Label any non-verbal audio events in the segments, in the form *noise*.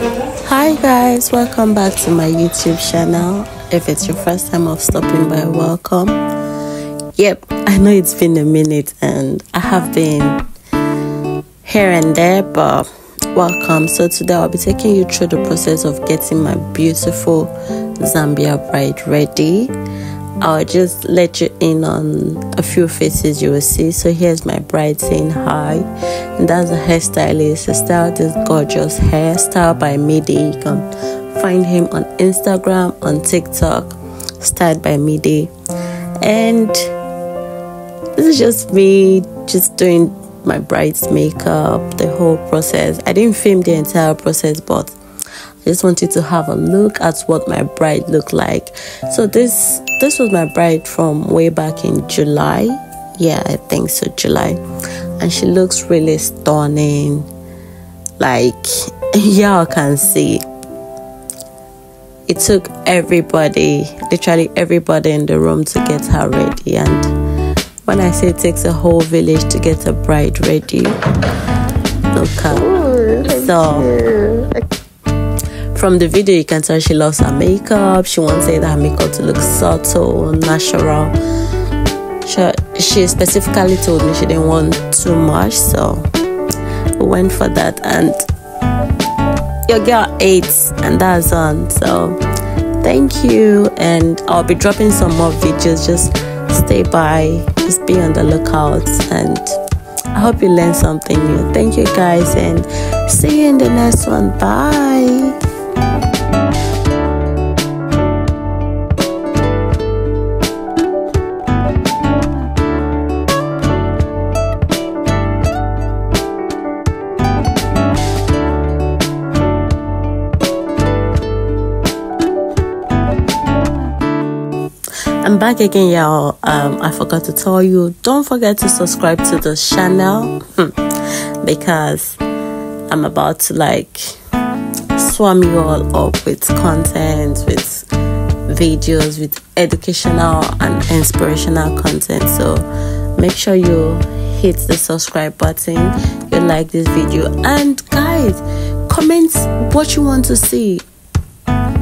Hi guys, welcome back to my YouTube channel. If it's your first time of stopping by, welcome. Yep, I know it's been a minute and I have been here and there, but welcome. So today I'll be taking you through the process of getting my beautiful Zambia bride ready. I'll just let you in on a few faces you will see. So here's my bride saying hi, and that's a hairstylist. He styled this gorgeous hairstyle by Midi. You can find him on Instagram, on TikTok, styled by Midi. And this is just me just doing my bride's makeup, the whole process. I didn't film the entire process, but I just wanted to have a look at what my bride looked like. So this this was my bride from way back in July. Yeah, I think so, July. And she looks really stunning. Like *laughs* y'all can see. It took everybody, literally everybody in the room to get her ready. And when I say it takes a whole village to get a bride ready, look at so from the video you can tell she loves her makeup. She wants her makeup to look subtle natural. She, she specifically told me she didn't want too much so we went for that. And your girl ate and that's on. So thank you. And i'll be dropping some more videos. Just stay by. Just be on the lookout. And i hope you learned something new. Thank you guys. And see you in the next one. Bye I'm back again, y'all. Um, I forgot to tell you, don't forget to subscribe to the channel because I'm about to like swarm you all up with content, with videos, with educational and inspirational content. So make sure you hit the subscribe button, you like this video, and guys, comment what you want to see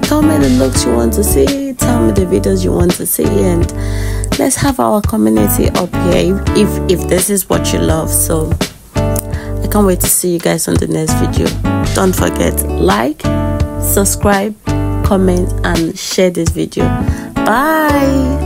Tell me the looks you want to see, tell me the videos you want to see, and let's have our community up here if, if this is what you love. So I can't wait to see you guys on the next video. Don't forget, like, subscribe, comment, and share this video. Bye.